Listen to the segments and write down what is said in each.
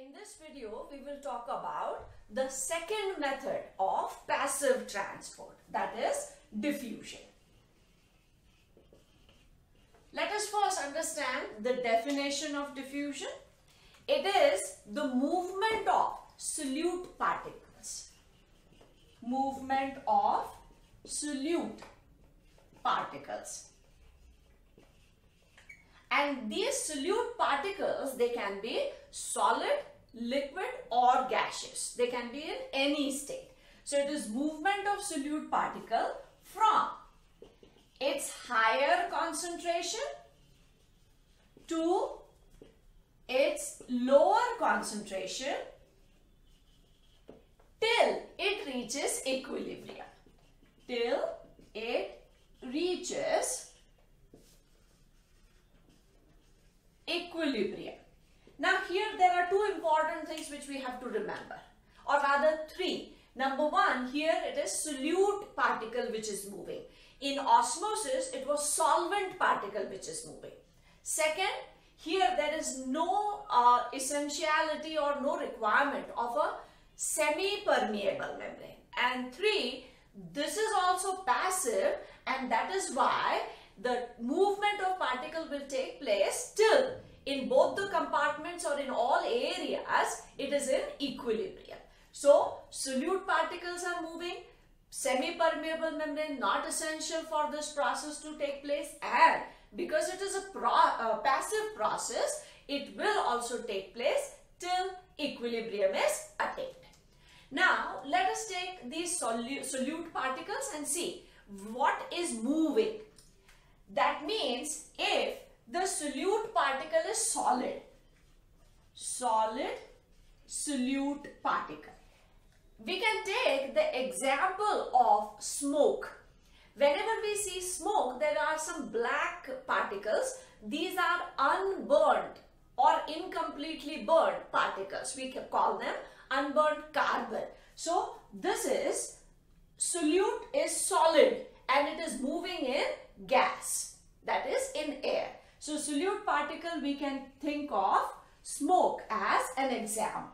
In this video, we will talk about the second method of passive transport, that is diffusion. Let us first understand the definition of diffusion. It is the movement of solute particles. Movement of solute particles. And these solute particles, they can be solid, liquid or gaseous. They can be in any state. So it is movement of solute particle from its higher concentration to its lower concentration till it reaches equilibrium. Till it reaches equilibrium. Now here there are two important things which we have to remember or rather three. Number one here it is solute particle which is moving. In osmosis it was solvent particle which is moving. Second here there is no uh, essentiality or no requirement of a semi-permeable membrane. And three this is also passive and that is why the movement of particle will take place till in both the compartments or in all areas it is in equilibrium. So solute particles are moving, semi-permeable membrane not essential for this process to take place and because it is a pro passive process it will also take place till equilibrium is attained. Now let us take these solute, solute particles and see what is moving. That means if the solute particle is solid, solid solute particle. We can take the example of smoke. Whenever we see smoke, there are some black particles. These are unburned or incompletely burned particles. We can call them unburned carbon. So this is solute is solid and it is moving in gas that is in air. So solute particle we can think of smoke as an example.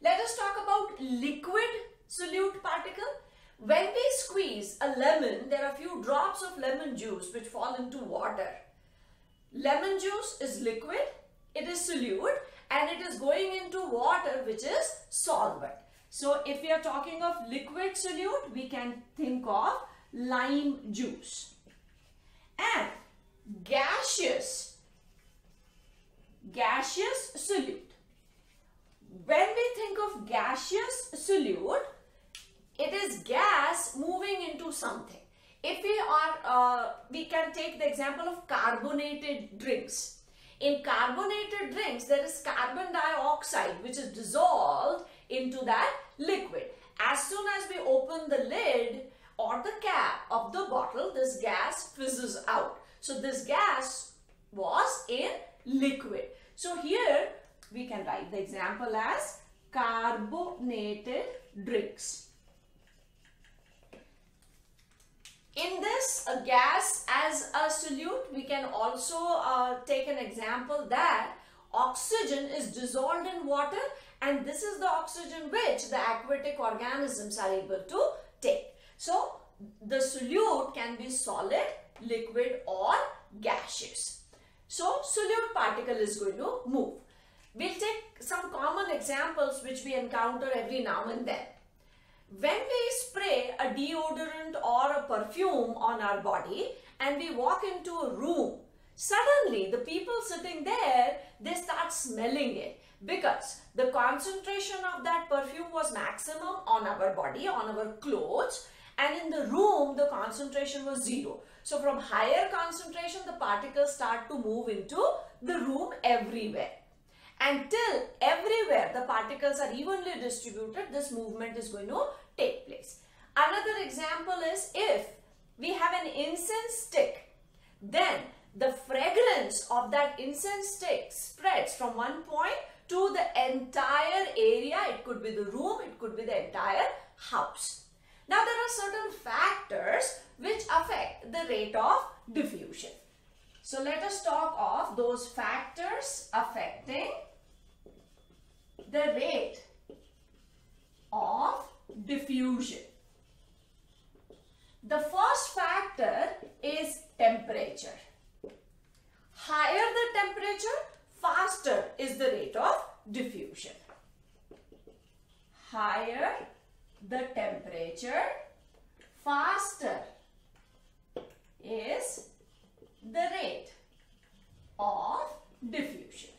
Let us talk about liquid solute particle. When we squeeze a lemon, there are few drops of lemon juice which fall into water. Lemon juice is liquid, it is solute and it is going into water which is solvent. So if we are talking of liquid solute, we can think of lime juice. And gaseous, gaseous solute. When we think of gaseous solute, it is gas moving into something. If we are, uh, we can take the example of carbonated drinks. In carbonated drinks, there is carbon dioxide which is dissolved into that liquid. As soon as we open the lid or the cap of the bottle, this gas fizzes out. So this gas was in liquid. So here we can write the example as carbonated drinks. In this uh, gas as a solute, we can also uh, take an example that oxygen is dissolved in water and this is the oxygen which the aquatic organisms are able to take. So, the solute can be solid, liquid or gaseous. So, solute particle is going to move. We'll take some common examples which we encounter every now and then. When we spray a deodorant or a perfume on our body and we walk into a room, suddenly the people sitting there, they start smelling it because the concentration of that perfume was maximum on our body, on our clothes and in the room the concentration was zero. So from higher concentration the particles start to move into the room everywhere. Until everywhere the particles are evenly distributed, this movement is going to take place. Another example is if we have an incense stick, then the fragrance of that incense stick spreads from one point to the entire area. It could be the room, it could be the entire house. Now there are certain factors which affect the rate of diffusion. So let us talk of those factors affecting the rate of diffusion. The first factor is temperature. Higher the temperature, faster is the rate of diffusion. Higher the temperature, faster is the rate of diffusion.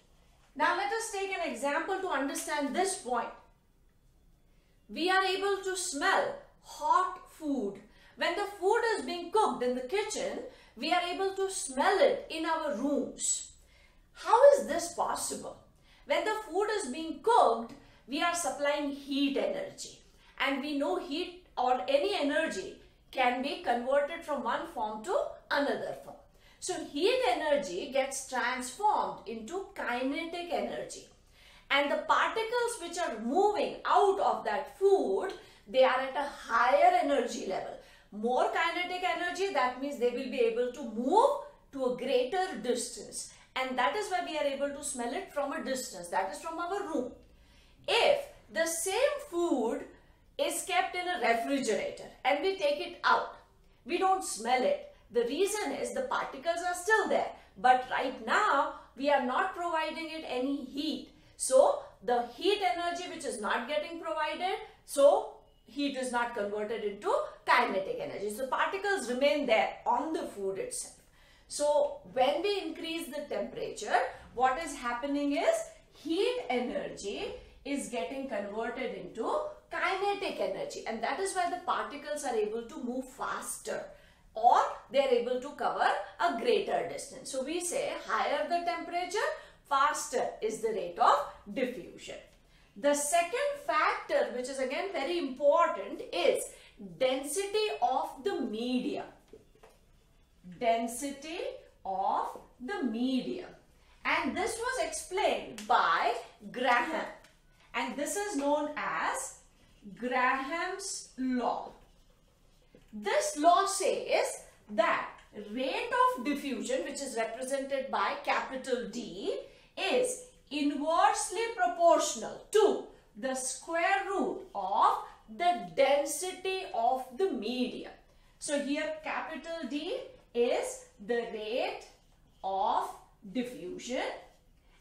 Now let us take an example to understand this point. We are able to smell hot food. When the food is being cooked in the kitchen, we are able to smell it in our rooms. How is this possible? When the food is being cooked, we are supplying heat energy. And we know heat or any energy can be converted from one form to another form. So heat energy gets transformed into kinetic energy. And the particles which are moving out of that food, they are at a higher energy level. More kinetic energy, that means they will be able to move to a greater distance. And that is why we are able to smell it from a distance. That is from our room. If the same food refrigerator and we take it out, we don't smell it the reason is the particles are still there. But right now, we are not providing it any heat. So, the heat energy which is not getting provided, so heat is not converted into kinetic energy. So, particles remain there on the food itself. So, when we increase the temperature, what is happening is heat energy is getting converted into kinetic energy and that is why the particles are able to move faster or they are able to cover a greater distance. So we say higher the temperature, faster is the rate of diffusion. The second factor which is again very important is density of the medium. Density of the medium. And this was explained by Graham. And this is known as Graham's law. This law says that rate of diffusion which is represented by capital D is inversely proportional to the square root of the density of the medium. So here capital D is the rate of diffusion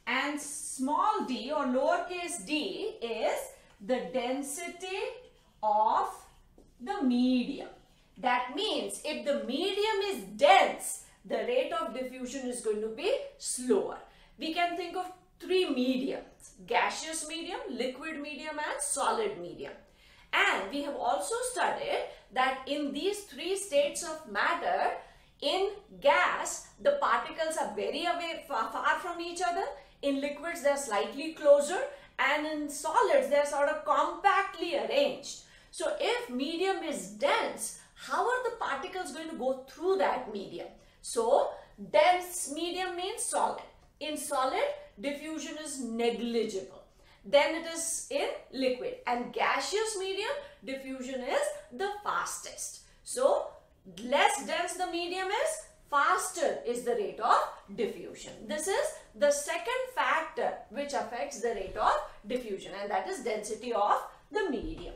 and small d or lowercase d is the density of the medium. That means if the medium is dense, the rate of diffusion is going to be slower. We can think of three mediums, gaseous medium, liquid medium and solid medium. And we have also studied that in these three states of matter, in gas, the particles are very away, far, far from each other. In liquids, they are slightly closer. And in solids, they are sort of compactly arranged. So if medium is dense, how are the particles going to go through that medium? So, dense medium means solid. In solid, diffusion is negligible. Then it is in liquid. And gaseous medium, diffusion is the fastest. So, less dense the medium is, faster is the rate of diffusion. This is the second factor which affects the rate of diffusion and that is density of the medium.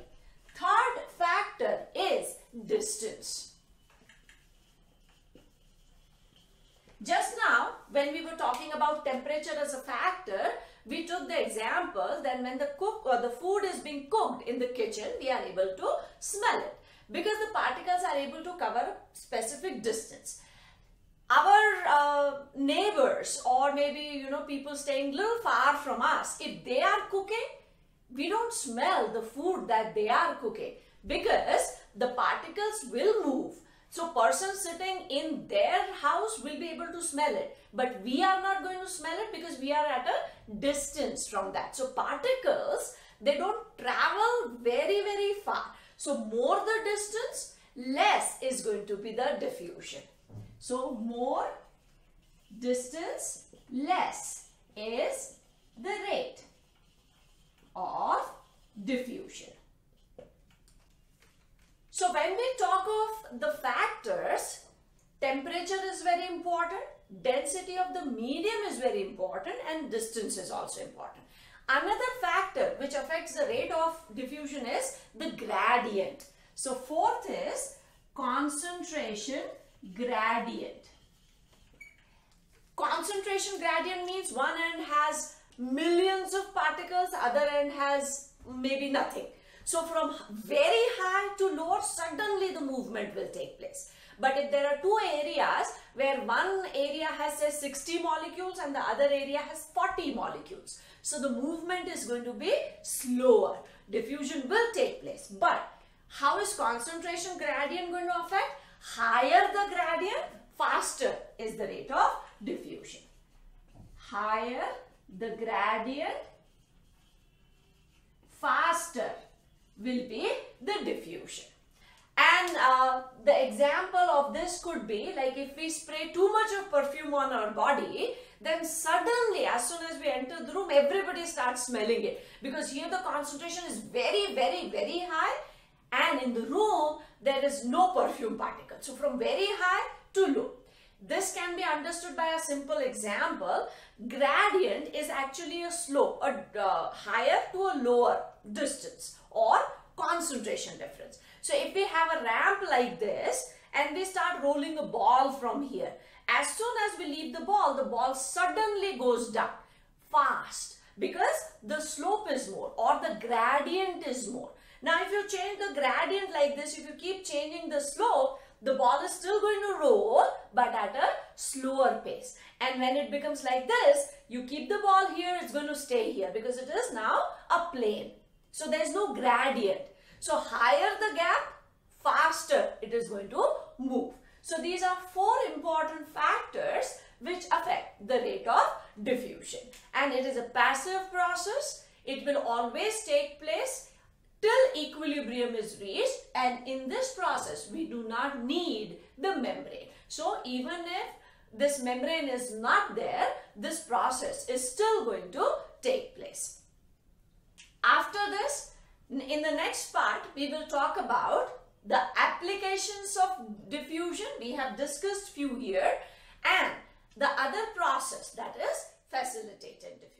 Third factor is distance. Just now, when we were talking about temperature as a factor, we took the example that when the cook or the food is being cooked in the kitchen, we are able to smell it because the particles are able to cover a specific distance. Our uh, neighbors or maybe you know people staying a little far from us, if they are cooking, we don't smell the food that they are cooking because the particles will move. So person sitting in their house will be able to smell it. But we are not going to smell it because we are at a distance from that. So particles, they don't travel very, very far. So more the distance, less is going to be the diffusion. So more distance, less is the rate of diffusion. So when we talk of the factors, temperature is very important, density of the medium is very important and distance is also important. Another factor which affects the rate of diffusion is the gradient. So fourth is concentration gradient. Concentration gradient means one end has millions of particles, other end has maybe nothing. So from very high to low, suddenly the movement will take place. But if there are two areas where one area has say 60 molecules and the other area has 40 molecules. So the movement is going to be slower. Diffusion will take place. But how is concentration gradient going to affect? Higher the gradient, faster is the rate of diffusion. Higher the gradient, faster will be the diffusion. And uh, the example of this could be like if we spray too much of perfume on our body, then suddenly as soon as we enter the room, everybody starts smelling it. Because here the concentration is very, very, very high and in the room there is no perfume particle. So from very high to low. This can be understood by a simple example. Gradient is actually a slope, a uh, higher to a lower distance or concentration difference. So if we have a ramp like this and we start rolling a ball from here, as soon as we leave the ball, the ball suddenly goes down fast because the slope is more or the gradient is more. Now if you change the gradient like this, if you keep changing the slope, the ball is still going to roll but at a slower pace. And when it becomes like this, you keep the ball here, it's going to stay here because it is now a plane. So there is no gradient. So higher the gap, faster it is going to move. So these are four important factors which affect the rate of diffusion. And it is a passive process. It will always take place till equilibrium is reached and in this process we do not need the membrane. So even if this membrane is not there, this process is still going to take place. After this, in the next part, we will talk about the applications of diffusion. We have discussed few here and the other process that is facilitated diffusion.